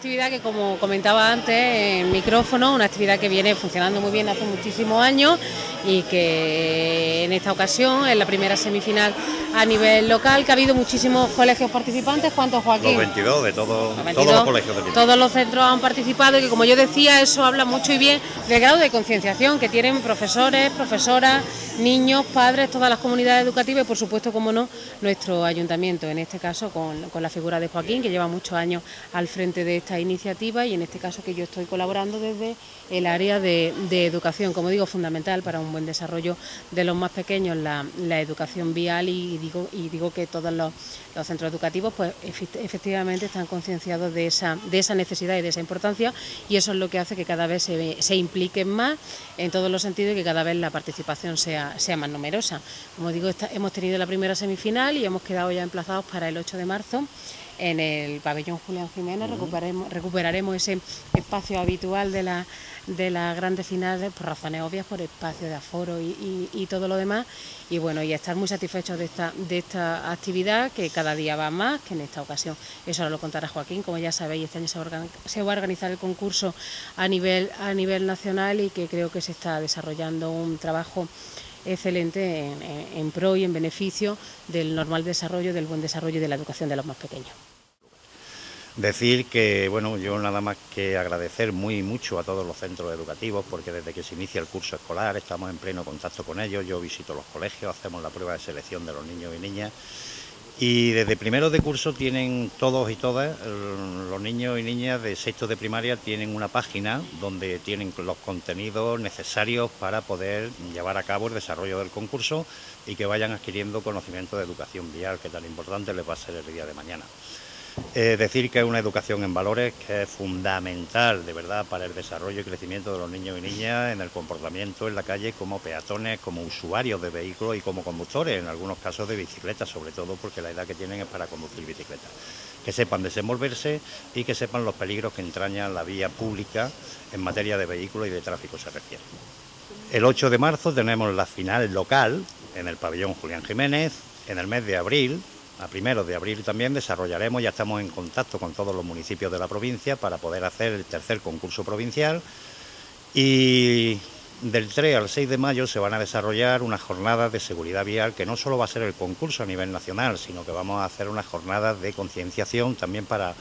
actividad que, como comentaba antes en micrófono, una actividad que viene funcionando muy bien hace muchísimos años y que en esta ocasión, en la primera semifinal a nivel local, que ha habido muchísimos colegios participantes. ¿Cuántos, Joaquín? Los 22 de todos los colegios de Todos los centros han participado y que, como yo decía, eso habla mucho y bien del grado de concienciación que tienen profesores, profesoras, niños, padres, todas las comunidades educativas y, por supuesto, como no, nuestro ayuntamiento, en este caso con, con la figura de Joaquín, que lleva muchos años al frente de esta iniciativa y en este caso que yo estoy colaborando desde el área de, educación, como digo, fundamental para un buen desarrollo de los más pequeños, la, educación vial y digo, y digo que todos los, centros educativos pues efectivamente están concienciados de esa, de esa necesidad y de esa importancia y eso es lo que hace que cada vez se, se impliquen más en todos los sentidos y que cada vez la participación sea, sea más numerosa. Como digo, hemos tenido la primera semifinal y hemos quedado ya emplazados para el 8 de marzo en el pabellón Julián Jiménez, recuperaremos, recuperaremos ese espacio habitual de la de las grandes finales por razones obvias, por espacio de aforo y, todo lo demás. Y bueno, y estar muy satisfechos de esta, de esta actividad que cada día va más, que en esta ocasión, eso ahora lo contará Joaquín, como ya sabéis, este año se va, a organizar el concurso a nivel, a nivel nacional y que creo que se está desarrollando un trabajo excelente en, pro y en beneficio del normal desarrollo, del buen desarrollo y de la educación de los más pequeños. Decir que, bueno, yo nada más que agradecer muy mucho a todos los centros educativos, porque desde que se inicia el curso escolar estamos en pleno contacto con ellos, yo visito los colegios, hacemos la prueba de selección de los niños y niñas, y desde primero de curso tienen todos y todas, los niños y niñas de sexto de primaria tienen una página donde tienen los contenidos necesarios para poder llevar a cabo el desarrollo del concurso y que vayan adquiriendo conocimiento de educación vial, que tan importante les va a ser el día de mañana. Eh, decir que es una educación en valores que es fundamental, de verdad, para el desarrollo y crecimiento de los niños y niñas en el comportamiento en la calle como peatones, como usuarios de vehículos y como conductores, en algunos casos de bicicletas, sobre todo porque la edad que tienen es para conducir bicicletas. Que sepan desenvolverse y que sepan los peligros que entrañan la vía pública en materia de vehículos y de tráfico se refiere. El 8 de marzo tenemos la final local en el pabellón Julián Jiménez, en el mes de abril a primeros de abril también desarrollaremos, ya estamos en contacto con todos los municipios de la provincia para poder hacer el tercer concurso provincial. Y del 3 al 6 de mayo se van a desarrollar unas jornadas de seguridad vial que no solo va a ser el concurso a nivel nacional, sino que vamos a hacer unas jornadas de concienciación también para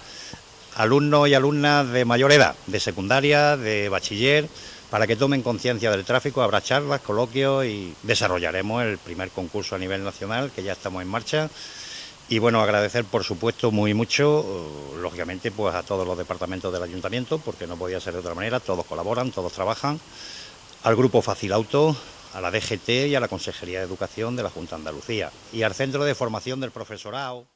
alumnos y alumnas de mayor edad, de secundaria, de bachiller, para que tomen conciencia del tráfico, habrá charlas, coloquios y desarrollaremos el primer concurso a nivel nacional que ya estamos en marcha y bueno, agradecer por supuesto muy mucho, eh, lógicamente, pues a todos los departamentos del ayuntamiento, porque no podía ser de otra manera, todos colaboran, todos trabajan, al grupo Fácil Auto, a la DGT y a la Consejería de Educación de la Junta de Andalucía. Y al Centro de Formación del Profesorado.